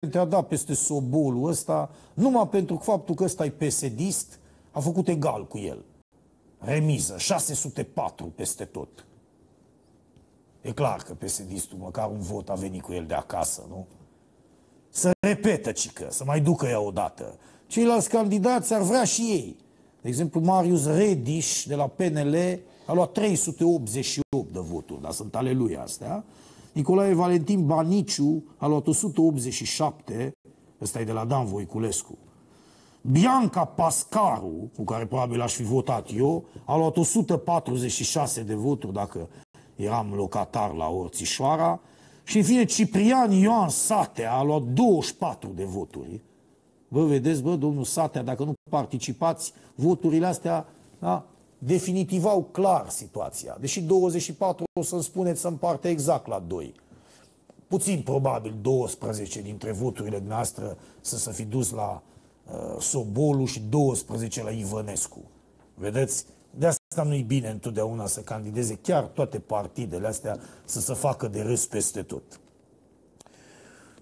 a dat peste Sobolul ăsta, numai pentru faptul că ăsta e pesedist, a făcut egal cu el. Remiză, 604 peste tot. E clar că pesedistul măcar un vot a venit cu el de acasă, nu? Să repetă, cică, să mai ducă ea odată. Ceilalți candidați ar vrea și ei. De exemplu, Marius Rediș de la PNL a luat 388 de voturi, dar sunt ale lui astea. Nicolae Valentin Baniciu a luat 187, ăsta e de la Dan Voiculescu. Bianca Pascaru, cu care probabil aș fi votat eu, a luat 146 de voturi dacă eram locatar la Orțișoara. Și în fine, Ciprian Ioan Satea a luat 24 de voturi. Vă vedeți, bă, domnul Satea, dacă nu participați, voturile astea da, definitivau clar situația. Deși 24 o să-mi spuneți să împarte exact la 2. Puțin probabil 12 dintre voturile noastre să se fi dus la uh, Sobolu și 12 la Ivănescu. Vedeți? De asta nu-i bine întotdeauna să candideze chiar toate partidele astea să se facă de râs peste tot.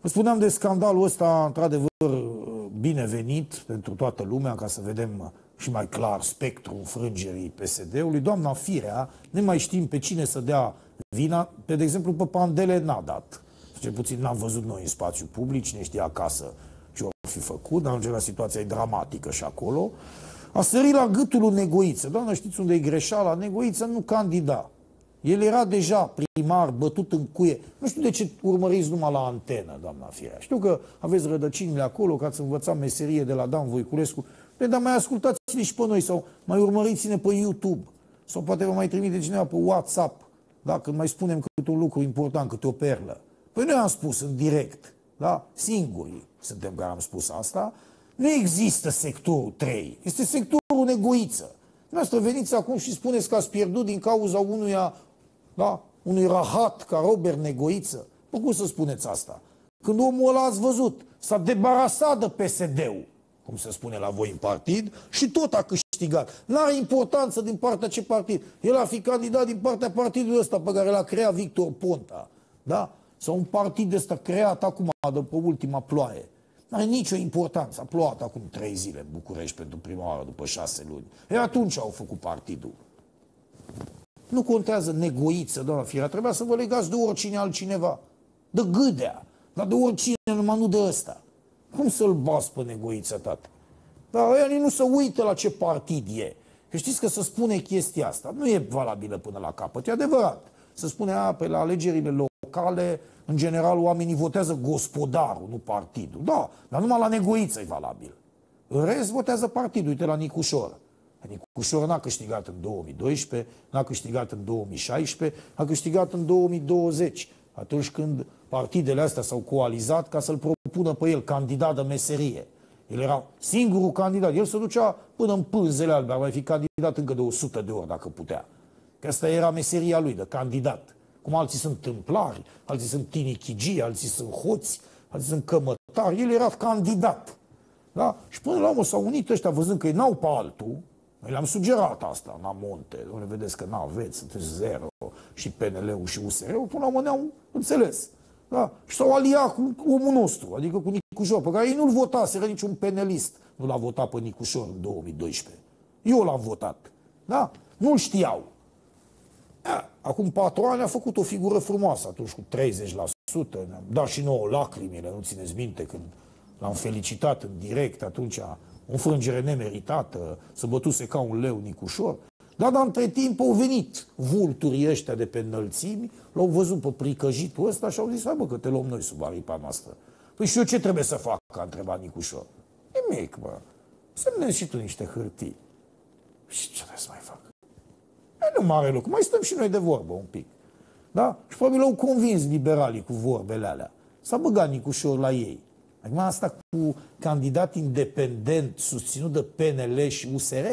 Vă spuneam de scandalul ăsta, într-adevăr, binevenit pentru toată lumea, ca să vedem și mai clar spectrul înfrângerii PSD-ului. Doamna Firea, ne mai știm pe cine să dea vina, pe de exemplu pe Pandele n-a dat. Cel puțin n-am văzut noi în spațiu public, cine știe acasă ce o fi făcut, dar în general situația e dramatică și acolo. A sărit la gâtul lui Negoiță. Doamna, știți unde e greșeala? Negoiță nu candida. El era deja primar, bătut în cuie. Nu știu de ce urmăriți numai la antenă, doamna Firea. Știu că aveți rădăcinile acolo, că ați învățat meserie de la Dan Voiculescu. Păi, dar mai ascultați-ne și pe noi sau mai urmăriți-ne pe YouTube. Sau poate vă mai trimite cineva pe WhatsApp. Da? Când mai spunem câte un lucru important, câte o perlă. Păi noi am spus în direct. Da? Singuri suntem care am spus asta. Nu există sectorul 3. Este sectorul negoiță. Noastră veniți acum și spuneți că ați pierdut din cauza unuia, da? unui rahat ca Robert Negoiță. Păi cum să spuneți asta? Când omul ăla ați văzut, s-a debarasat de PSD-ul cum se spune la voi în partid, și tot a câștigat. N-are importanță din partea ce partid. El a fi candidat din partea partidului ăsta pe care l-a creat Victor Ponta. Da? Sau un partid ăsta creat acum, după ultima ploaie. N-are nicio importanță. A plouat acum trei zile în București pentru prima oară după șase luni. E atunci au făcut partidul. Nu contează negoiță, doamna Firea. Trebuia să vă legați de oricine altcineva. De gâdea. Dar de oricine, numai nu de ăsta. Cum să-l bas pe negoiță, tată? Dar ăia nu se uită la ce partid e. Că știți că să spune chestia asta nu e valabilă până la capăt, e adevărat. Să spune, a, pe la alegerile locale, în general, oamenii votează gospodarul, nu partidul. Da, dar numai la negoiță e valabil. În rest, votează partidul. Uite la Nicușor. Nicușor n-a câștigat în 2012, n-a câștigat în 2016, a câștigat în 2020 atunci când partidele astea s-au coalizat ca să-l propună pe el candidat de meserie. El era singurul candidat. El se ducea până în pânzele albe, ar mai fi candidat încă de 100 de ori dacă putea. Că asta era meseria lui, de candidat. Cum alții sunt tâmplari, alții sunt tinichigii, alții sunt hoți, alții sunt cămătari. El era candidat. Da? Și până la urmă s-au unit ăștia văzând că ei n-au pe altul, noi le-am sugerat asta la monte. Dom'le, vedeți că n-aveți, sunteți zero. Și PNL-ul și USR-ul, până la urmă ne-au înțeles. Da? Și s-au aliat cu omul nostru, adică cu Nicușor, pe care ei nu-l votaseră niciun penelist. Nu l-a votat pe Nicușor în 2012. Eu l-am votat. Da? Nu-l știau. Da. Acum patru ani a făcut o figură frumoasă, atunci cu 30%, ne-am dat și nouă lacrimile, nu țineți minte, când l-am felicitat în direct, atunci o frângere nemeritată, să bătuse ca un leu Nicușor. Dar, dar între timp au venit vulturii ăștia de pe înălțimi, l-au văzut pe pricăjitul ăsta și au zis, hai bă, că te luăm noi sub aripa noastră. Păi și eu ce trebuie să fac, a întrebat Nicușor. Nimic, bă. Semnezi și tu niște hârtii. Și ce trebuie să mai fac? E nu mare lucru, mai stăm și noi de vorbă un pic. Da? Și probabil au convins liberalii cu vorbele alea. S-a băgat Nicușor la ei. Acum asta cu candidat independent susținut de PNL și USR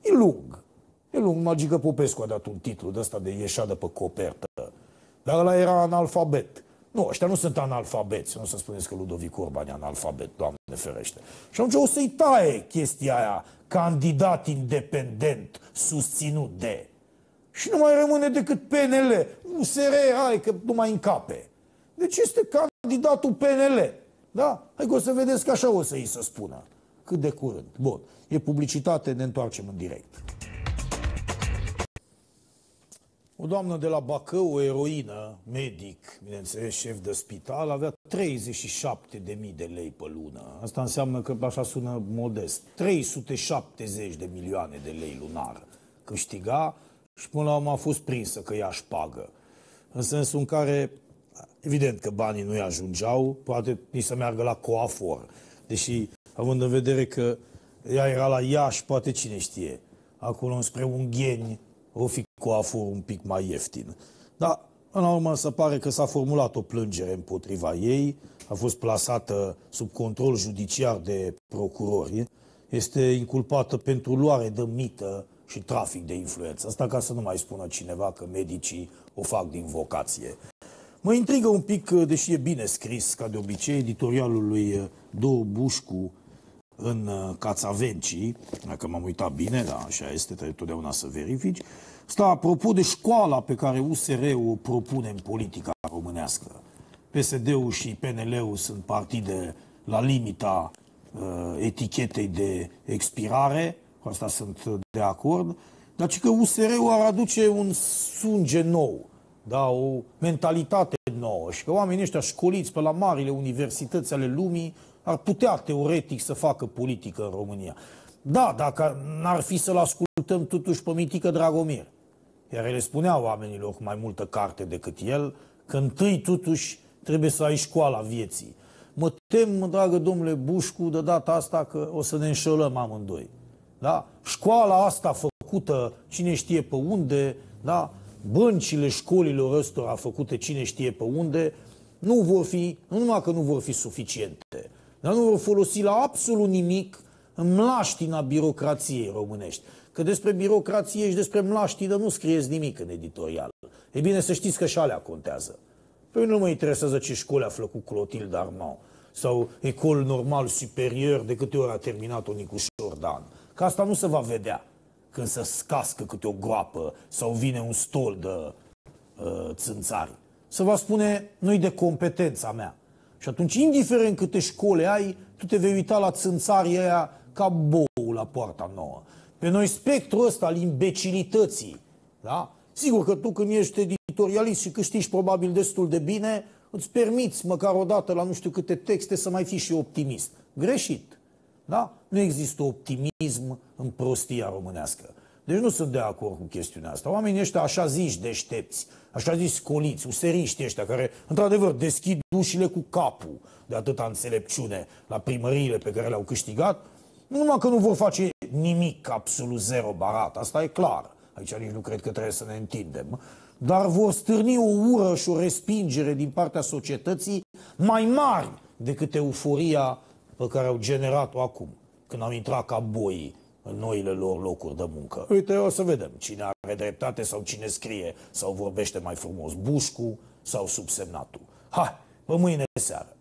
e lung. E lung. Magică Popescu a dat un titlu de ăsta de ieșadă pe copertă. Dar ăla era analfabet. Nu, ăștia nu sunt analfabeți. Nu să spuneți că Ludovic Orban e analfabet, Doamne ferește. Și atunci o să-i taie chestia aia, candidat independent susținut de. Și nu mai rămâne decât PNL. USR, hai că nu mai încape. Deci este candidatul PNL. Da? Hai că o să vedeți că așa o să îi să spună. Cât de curând. Bun. E publicitate, ne întoarcem în direct. O doamnă de la Bacău, o eroină, medic, bineînțeles, șef de spital, avea 37 de mii de lei pe lună. Asta înseamnă că, așa sună modest, 370 de milioane de lei lunar câștiga și până la urmă a fost prinsă că ea pagă. În sensul în care, evident că banii nu-i ajungeau, poate nici să meargă la coafor. Deși, având în vedere că ea era la Iași, poate cine știe, acolo spre Ungheni, o fi coafor un pic mai ieftin. Dar, în urmă, se pare că s-a formulat o plângere împotriva ei, a fost plasată sub control judiciar de procurori, este inculpată pentru luare de mită și trafic de influență. Asta ca să nu mai spună cineva că medicii o fac din vocație. Mă intrigă un pic, deși e bine scris, ca de obicei, editorialul lui Dou Bușcu în uh, Cațavencii, dacă m-am uitat bine, da, așa este, trebuie totdeauna să verifici, stă apropo de școala pe care USR o propune în politica românească. PSD-ul și PNL-ul sunt partide la limita uh, etichetei de expirare, cu asta sunt de acord, dar ci că USR-ul ar aduce un sunge nou, da, o mentalitate nouă și că oamenii ăștia școliți pe la marile universități ale lumii ar putea teoretic să facă politică în România. Da, dacă n-ar fi să-l ascultăm totuși pe Mitică Dragomir. Iar el spunea oamenilor cu mai multă carte decât el că întâi totuși trebuie să ai școala vieții. Mă tem, dragă domnule Bușcu, de data asta că o să ne înșelăm amândoi. Da? Școala asta făcută cine știe pe unde, da? băncile școlilor ăstora făcute cine știe pe unde, nu vor fi, nu numai că nu vor fi suficiente, dar nu vor folosi la absolut nimic în mlaștina birocrației românești. Că despre birocrație și despre mlaștină nu scrieți nimic în editorial. E bine să știți că și alea contează. Păi nu mă interesează ce școli a făcut Clotilde Armand sau Ecol Normal Superior de câte ori a terminat-o Nicu Șordan. Că asta nu se va vedea când se scască câte o groapă sau vine un stol de uh, țânțari. Se va spune, nu de competența mea. Și atunci, indiferent câte școli ai, tu te vei uita la țânțarii aia ca bou la poarta nouă. Pe noi spectrul ăsta al imbecilității, da? Sigur că tu când ești editorialist și câștigi probabil destul de bine, îți permiți măcar o dată la nu știu câte texte să mai fii și optimist. Greșit. Da? Nu există optimism în prostia românească. Deci nu sunt de acord cu chestiunea asta. Oamenii ăștia așa zici deștepți, așa zis scoliți, useriști ăștia care, într-adevăr, deschid ușile cu capul de atâta înțelepciune la primăriile pe care le-au câștigat, nu numai că nu vor face nimic, absolut zero barat, asta e clar. Aici nici nu cred că trebuie să ne întindem. Dar vor stârni o ură și o respingere din partea societății mai mari decât euforia pe care au generat-o acum, când au intrat ca boii în noile lor locuri de muncă. Uite, o să vedem cine are dreptate sau cine scrie sau vorbește mai frumos, Bușcu sau subsemnatul. Hai, pe mâine seară.